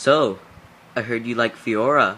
So, I heard you like Fiora.